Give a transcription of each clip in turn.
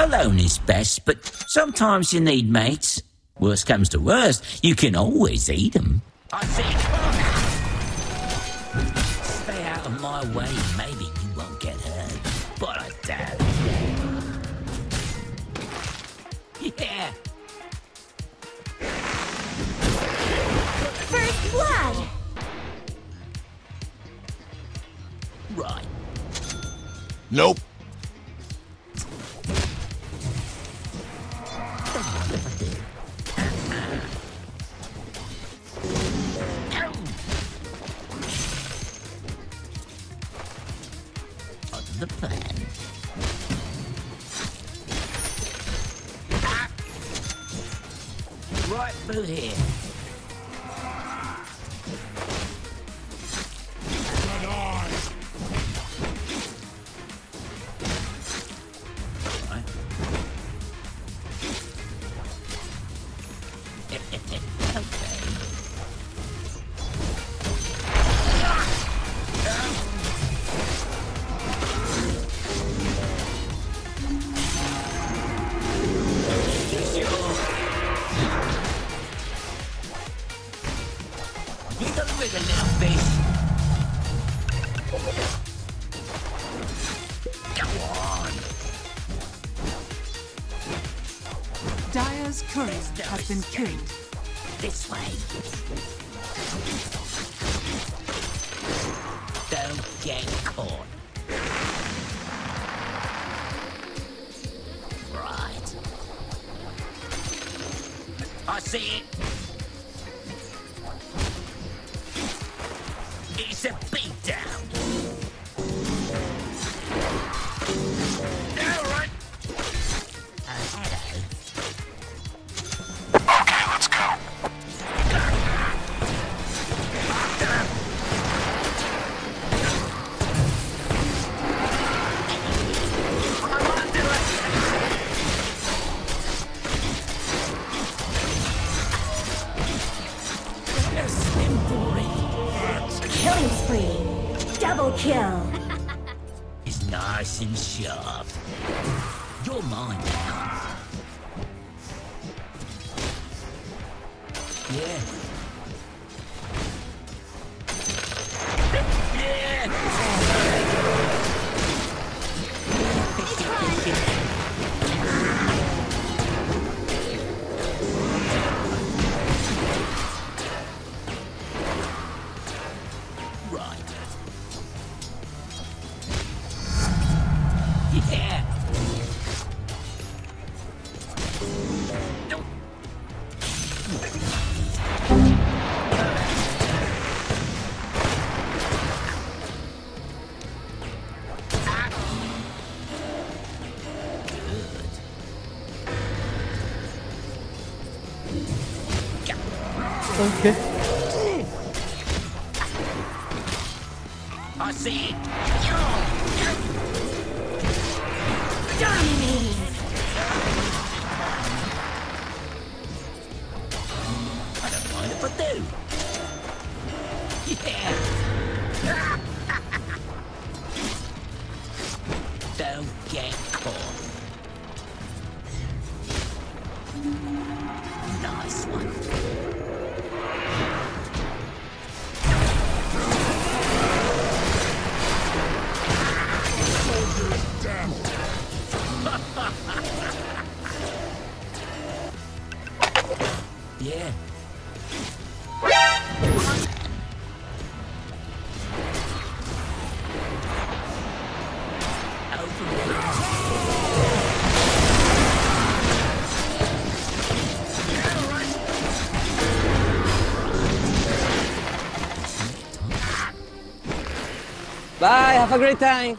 Alone is best, but sometimes you need mates. Worst comes to worst, you can always eat them. I think. Stay out of my way, maybe you won't get hurt. But I doubt it. Yeah. First blood! Right. Nope. Here. This way. Don't get caught. Right. I see it. Sharp. You're mine Okay. I see. Dominating! Have a great time.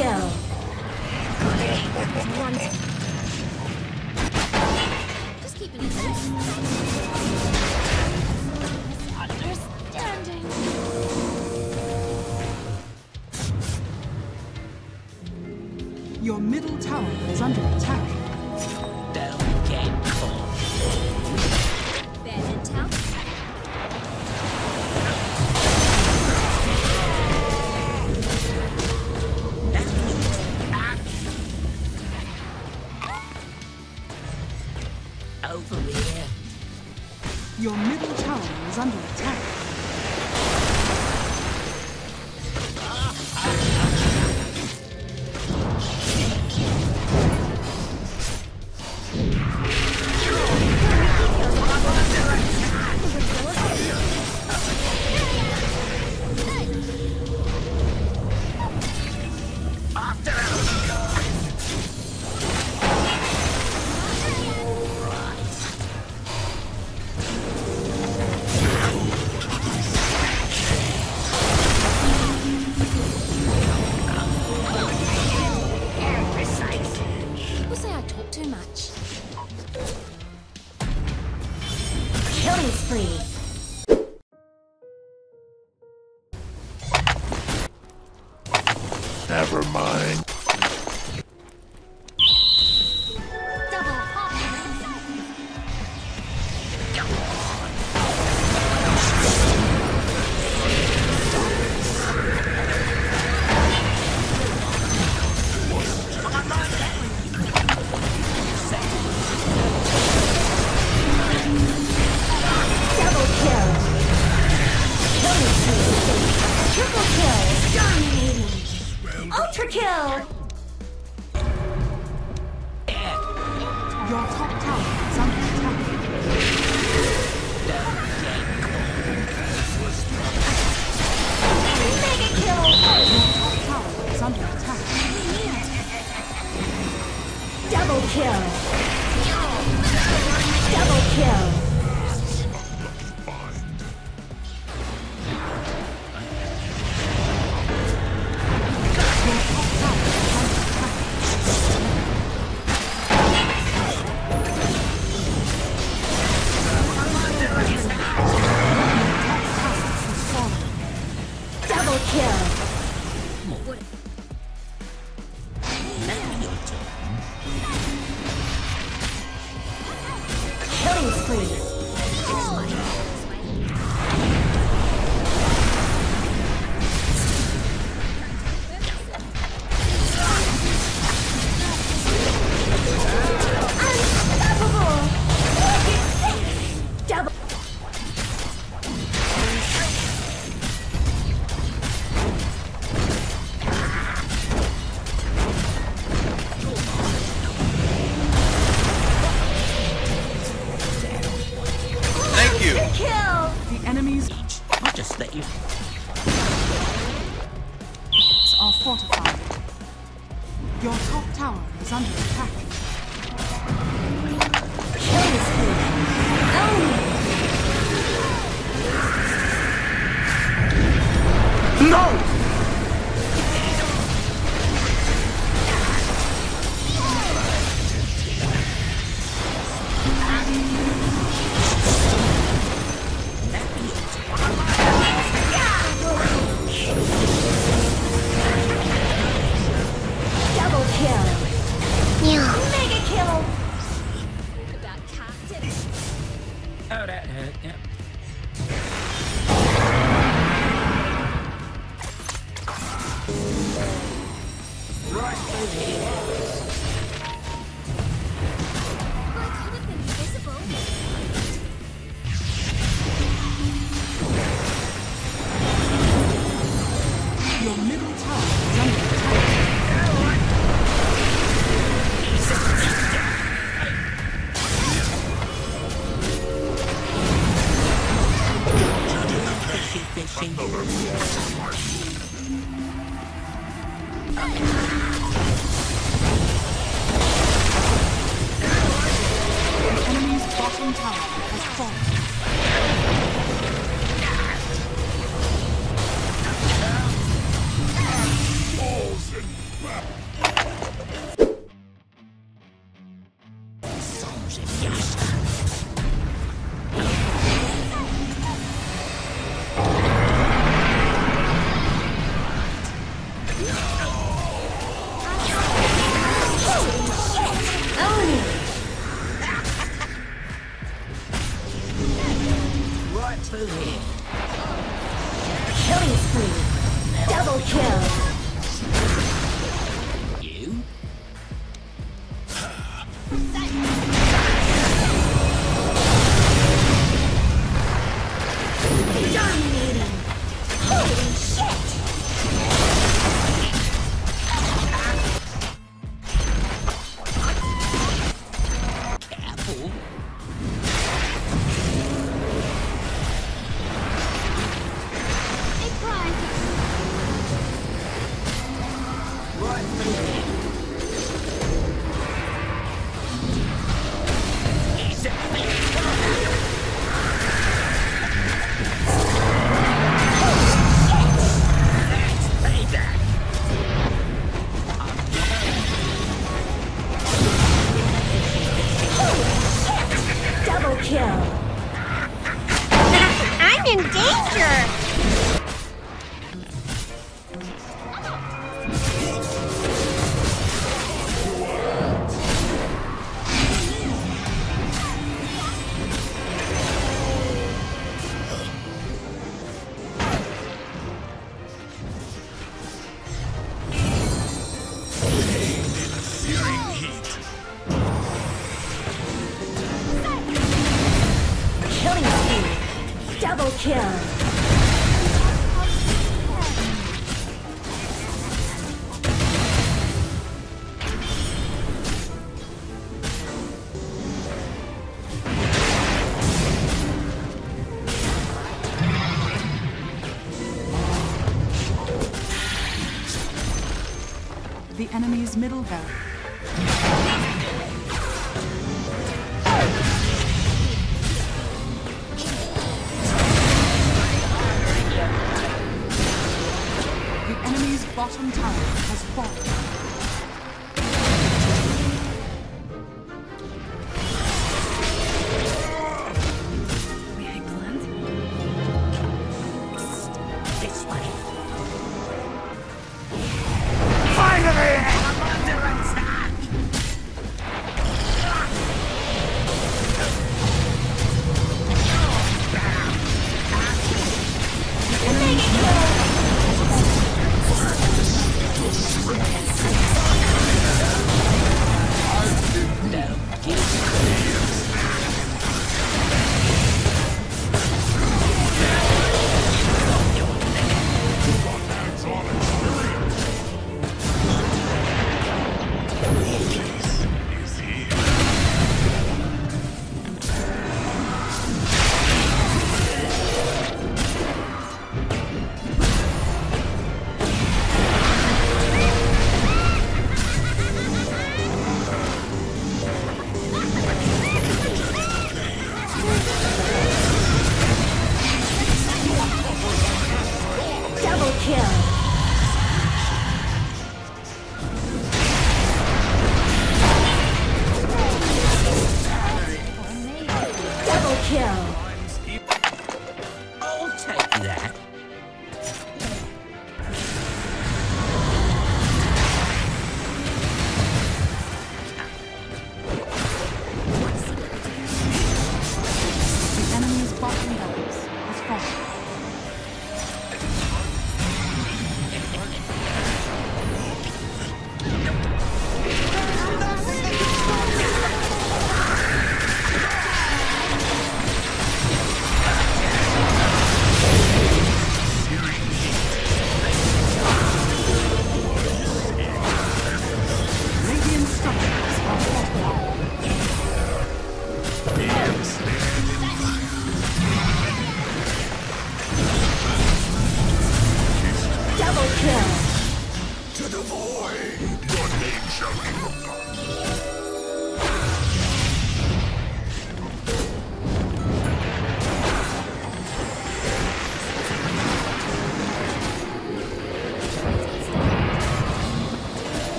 Kill. Just it. Understanding. your middle tower is under attack. Over here. Your middle tower is under attack. Kill. Killing Kill. The enemies I'll just let you. are fortified. Your top tower is under attack. Killing spree. Own it. Double frozen gas. Kill.